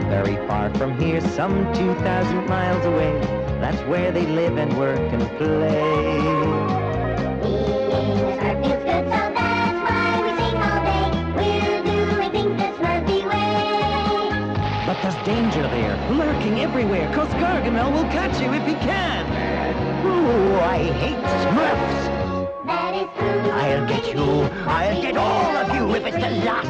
very far from here, some 2,000 miles away. That's where they live and work and play. Feels good, so that's why we sing all day. We're doing things the Smurfy way. But there's danger there, lurking everywhere, cause Gargamel will catch you if he can. Ooh, I hate Smurfs. That is true. I'll get you. I'll get all of you if it's the last